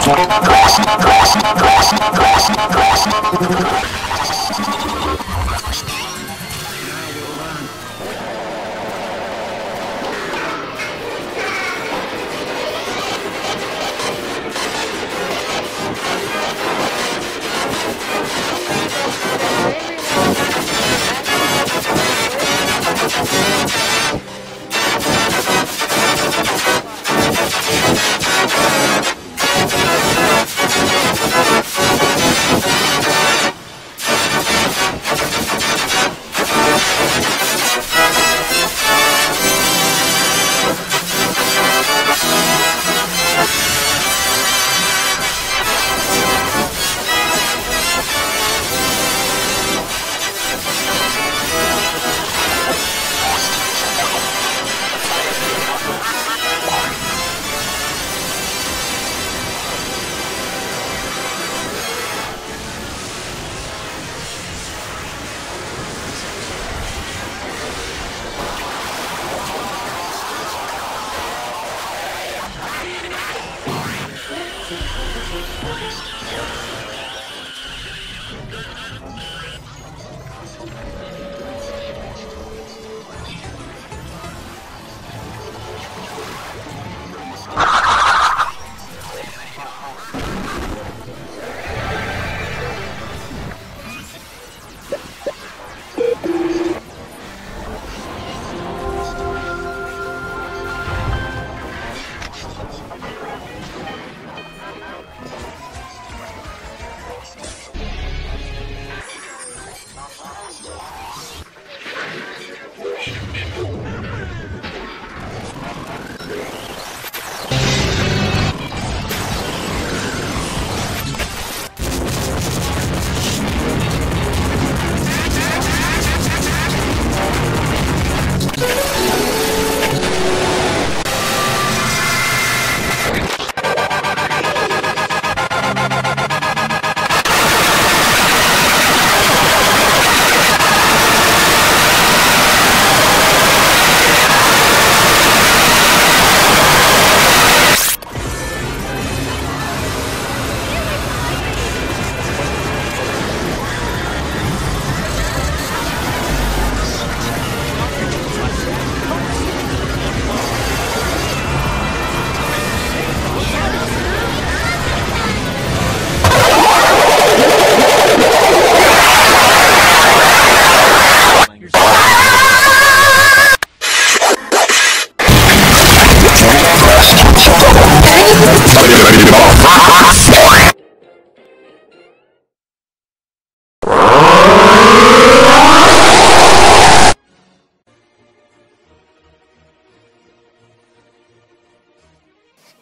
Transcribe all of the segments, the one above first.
Thank you.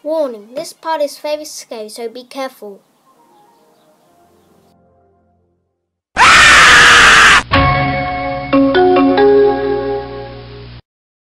Warning, this part is very scary, so be careful.